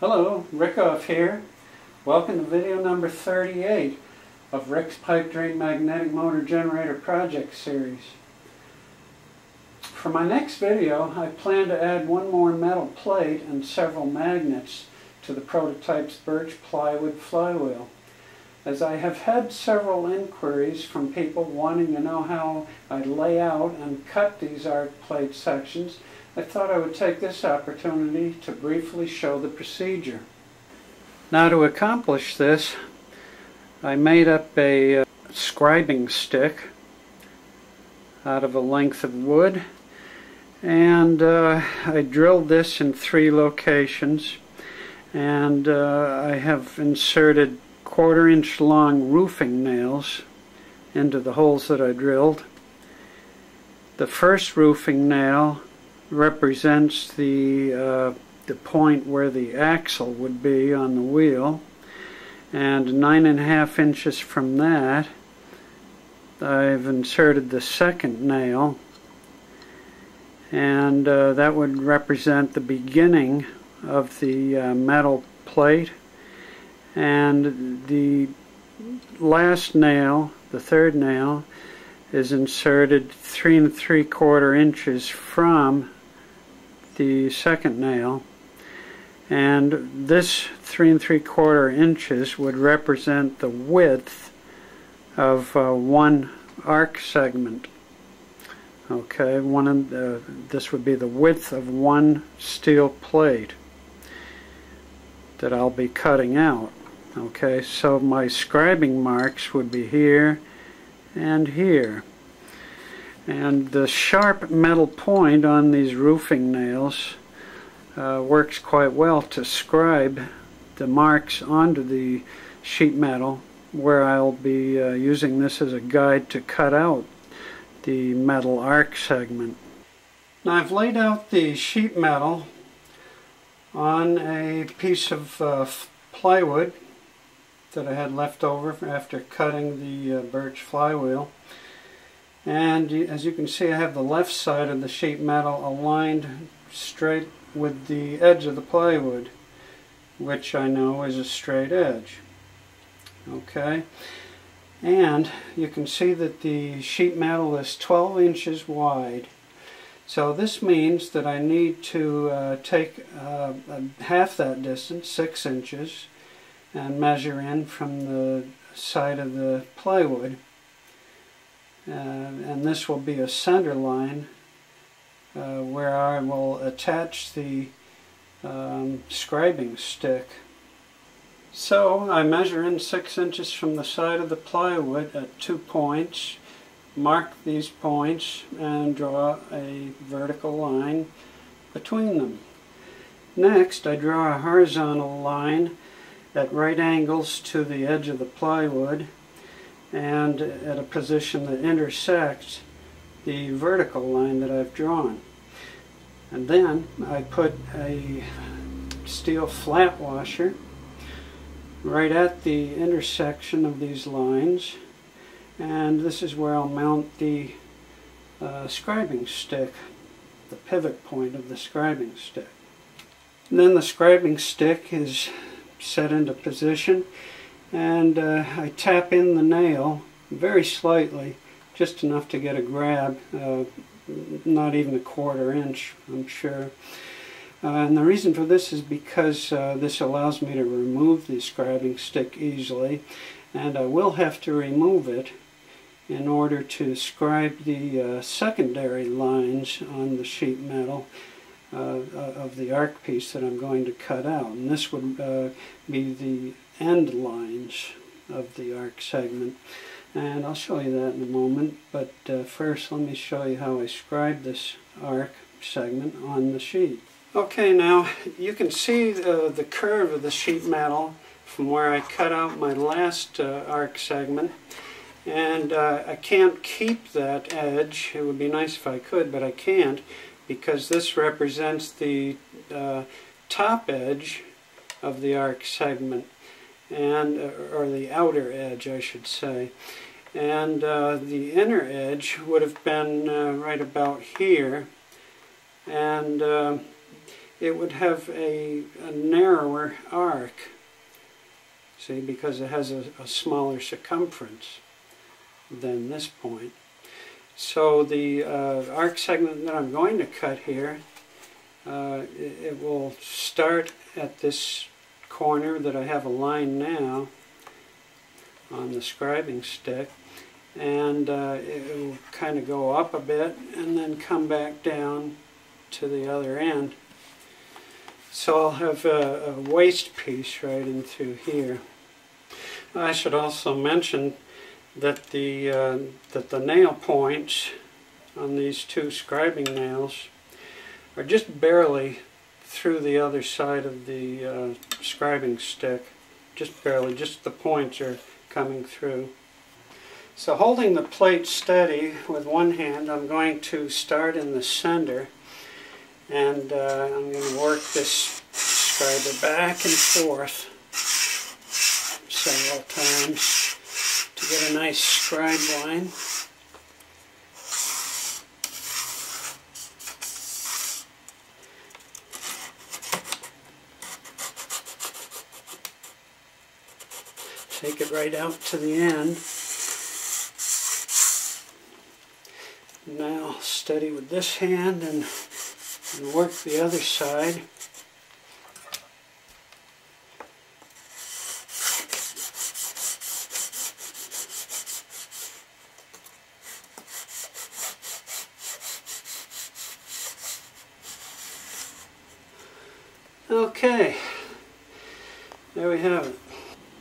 Hello, Rickoff here. Welcome to video number 38 of Rick's Pipe Dream Magnetic Motor Generator Project Series. For my next video, I plan to add one more metal plate and several magnets to the prototype's birch plywood flywheel. As I have had several inquiries from people wanting to know how I lay out and cut these arc plate sections, I thought I would take this opportunity to briefly show the procedure. Now to accomplish this, I made up a uh, scribing stick out of a length of wood and uh, I drilled this in three locations and uh, I have inserted quarter inch long roofing nails into the holes that I drilled. The first roofing nail represents the uh, the point where the axle would be on the wheel. And nine and a half inches from that I've inserted the second nail. And uh, that would represent the beginning of the uh, metal plate. And the last nail the third nail is inserted three and three quarter inches from the second nail and this three and three quarter inches would represent the width of uh, one arc segment. Okay one of the, this would be the width of one steel plate that I'll be cutting out. Okay so my scribing marks would be here and here and the sharp metal point on these roofing nails uh, works quite well to scribe the marks onto the sheet metal where I'll be uh, using this as a guide to cut out the metal arc segment. Now I've laid out the sheet metal on a piece of uh, plywood that I had left over after cutting the uh, birch flywheel and as you can see I have the left side of the sheet metal aligned straight with the edge of the plywood which I know is a straight edge. Okay? And you can see that the sheet metal is 12 inches wide. So this means that I need to uh, take uh, half that distance, 6 inches, and measure in from the side of the plywood uh, and this will be a center line uh, where I will attach the um, scribing stick. So I measure in 6 inches from the side of the plywood at two points, mark these points and draw a vertical line between them. Next I draw a horizontal line at right angles to the edge of the plywood and at a position that intersects the vertical line that I've drawn. And then I put a steel flat washer right at the intersection of these lines and this is where I'll mount the uh, scribing stick, the pivot point of the scribing stick. And then the scribing stick is set into position and uh, I tap in the nail very slightly just enough to get a grab uh, not even a quarter inch I'm sure. Uh, and the reason for this is because uh, this allows me to remove the scribing stick easily and I will have to remove it in order to scribe the uh, secondary lines on the sheet metal uh, of the arc piece that I'm going to cut out. And this would be the end lines of the arc segment. And I'll show you that in a moment but uh, first let me show you how I scribe this arc segment on the sheet. Okay now you can see uh, the curve of the sheet metal from where I cut out my last uh, arc segment. And uh, I can't keep that edge. It would be nice if I could but I can't because this represents the uh, top edge of the arc segment and or the outer edge I should say and uh, the inner edge would have been uh, right about here and uh, it would have a, a narrower arc. See, because it has a, a smaller circumference than this point. So the uh, arc segment that I'm going to cut here, uh, it, it, will start at this corner that I have a line now on the scribing stick and uh, it will kind of go up a bit and then come back down to the other end. So I'll have a, a waste piece right into here. I should also mention that the uh, that the nail points on these two scribing nails are just barely through the other side of the uh, scribing stick just barely just the points are coming through so holding the plate steady with one hand I'm going to start in the center and uh, I'm going to work this scriber back and forth several times to get a nice scribe line. Take it right out to the end. Now steady with this hand and, and work the other side. Okay, there we have it.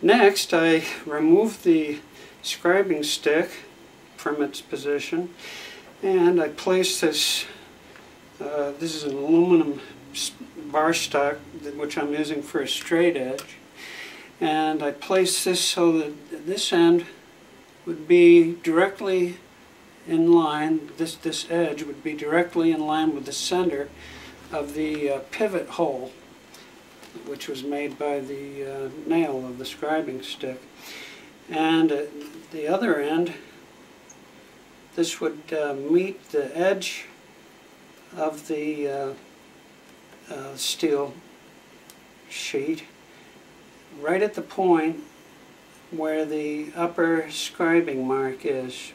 Next, I remove the scribing stick from its position and I place this, uh, this is an aluminum bar stock which I'm using for a straight edge and I place this so that this end would be directly in line, this, this edge would be directly in line with the center of the uh, pivot hole which was made by the uh, nail of the scribing stick. And at the other end, this would uh, meet the edge of the uh, uh, steel sheet right at the point where the upper scribing mark is.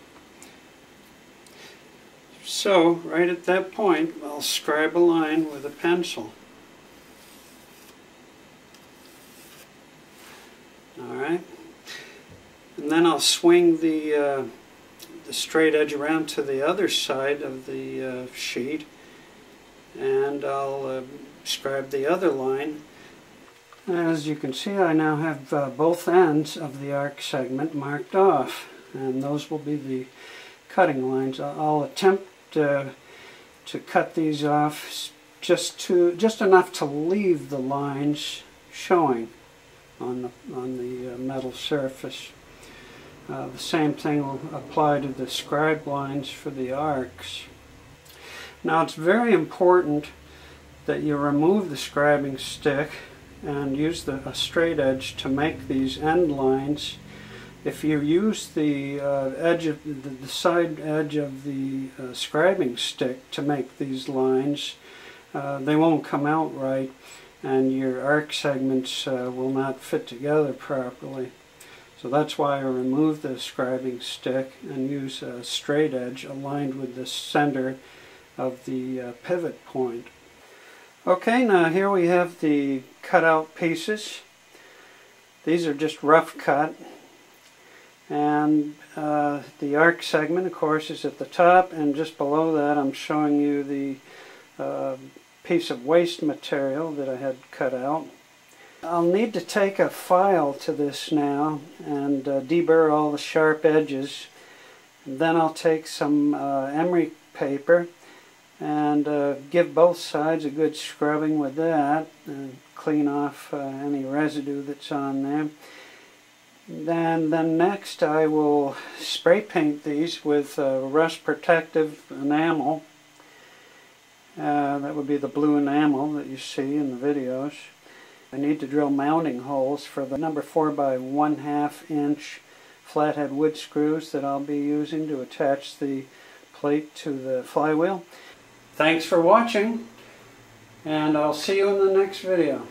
So, right at that point, I'll scribe a line with a pencil. And then I'll swing the, uh, the straight edge around to the other side of the uh, sheet and I'll uh, scribe the other line. As you can see I now have uh, both ends of the arc segment marked off and those will be the cutting lines. I'll attempt uh, to cut these off just to just enough to leave the lines showing on the, on the uh, metal surface. Uh, the same thing will apply to the scribe lines for the arcs. Now it's very important that you remove the scribing stick and use the, a straight edge to make these end lines. If you use the uh, edge of the, the, side edge of the uh, scribing stick to make these lines, uh, they won't come out right and your arc segments uh, will not fit together properly. So that's why I remove the scribing stick and use a straight edge aligned with the center of the uh, pivot point. Okay, now here we have the cutout pieces. These are just rough cut. And uh, the arc segment, of course, is at the top, and just below that I'm showing you the uh, piece of waste material that I had cut out. I'll need to take a file to this now and uh, deburr all the sharp edges. And then I'll take some uh, emery paper and uh, give both sides a good scrubbing with that and clean off uh, any residue that's on there. Then, then next I will spray paint these with uh, rust protective enamel uh, that would be the blue enamel that you see in the videos. I need to drill mounting holes for the number 4 by 1 half inch flathead wood screws that I'll be using to attach the plate to the flywheel. Thanks for watching. And I'll see you in the next video.